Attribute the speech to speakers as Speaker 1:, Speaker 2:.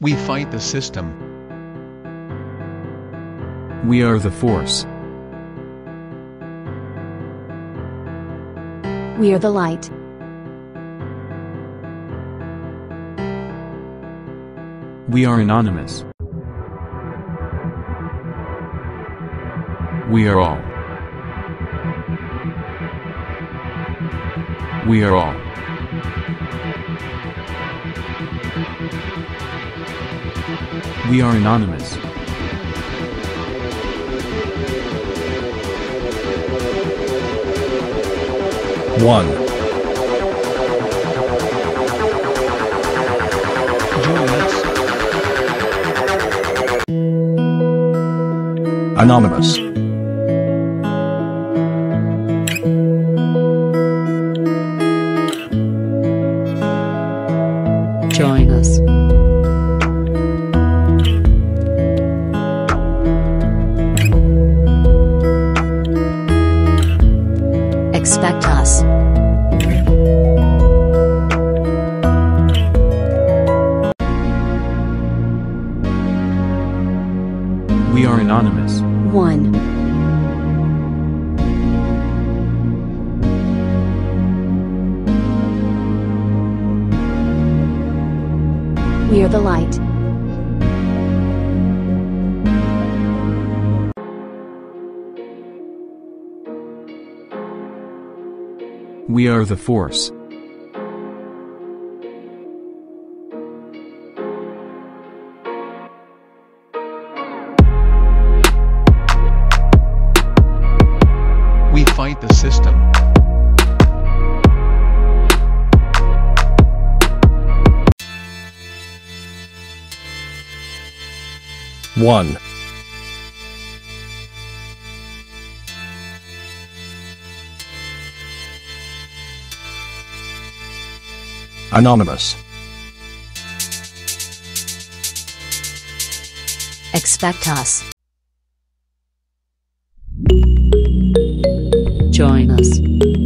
Speaker 1: We fight the system.
Speaker 2: We are the force.
Speaker 3: We are the light.
Speaker 2: We are anonymous. We are all. We are all. We are anonymous.
Speaker 4: One. Anonymous.
Speaker 5: Join us.
Speaker 2: Anonymous.
Speaker 3: 1. We are the light.
Speaker 2: We are the force.
Speaker 1: We fight the system.
Speaker 4: One. Anonymous.
Speaker 3: Expect us.
Speaker 5: Join us.